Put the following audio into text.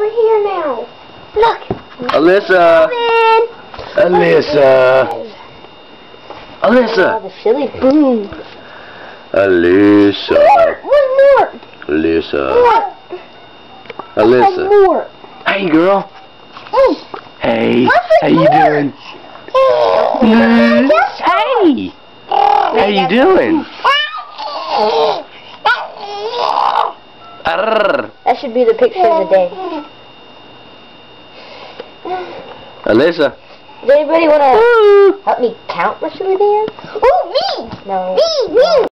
over here now. Look. Alyssa. Alyssa. Oh, Alyssa. the silly boom. Alyssa. One more. Alyssa. One Alyssa. more. Hey, girl. Mm. Hey. How you doing? Mm. Hey. How you doing? Arr. That should be the picture of the day. Alyssa. Does anybody want to help me count the Silly Bandz? Oh, me! No. Me, me!